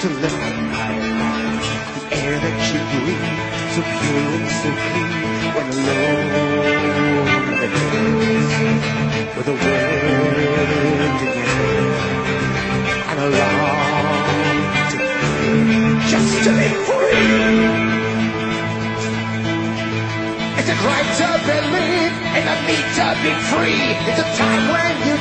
to listen. The air that you breathe, so pure and so clean, when alone the hills, with a world begins, and a long to free, just to be free. It's a right to believe and a need to be free. It's a time when you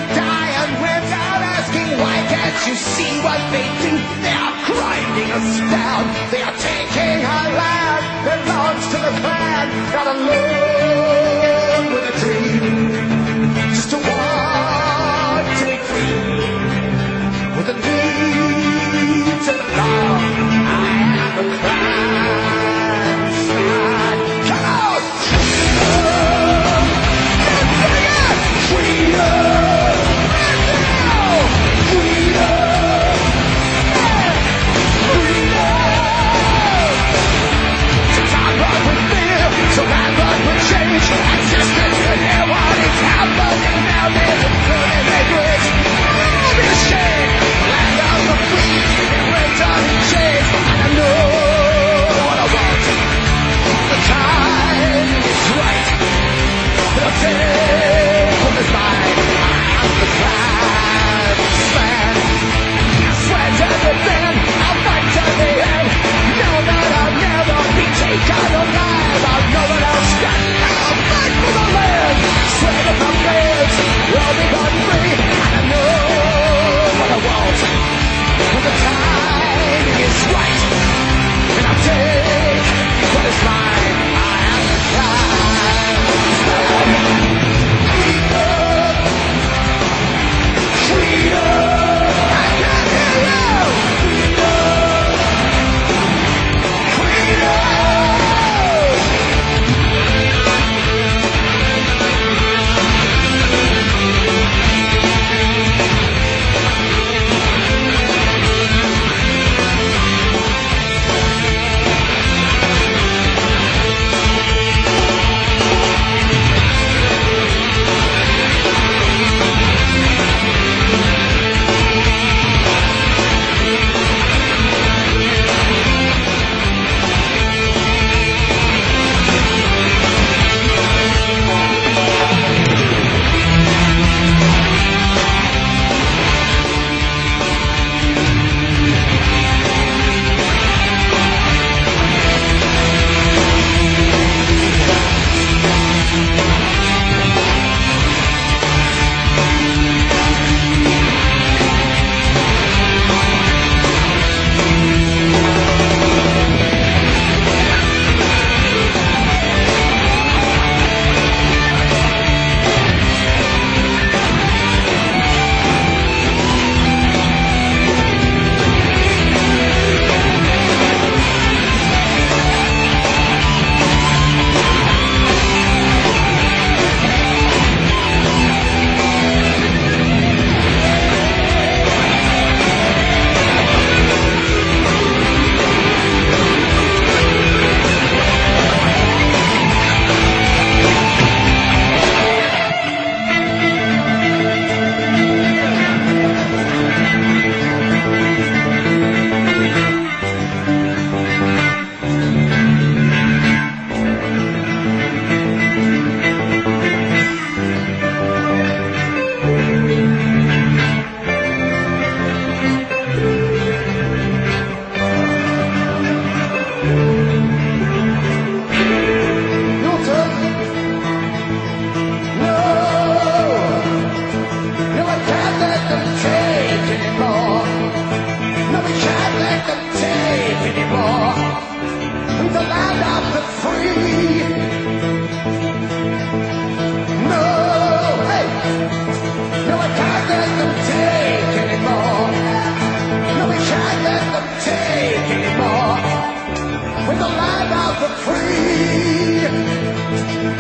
free.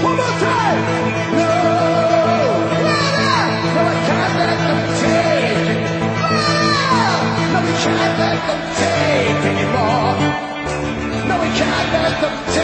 One more time. No, no, no. No, no, can't let them take anymore. No, we can't let them take.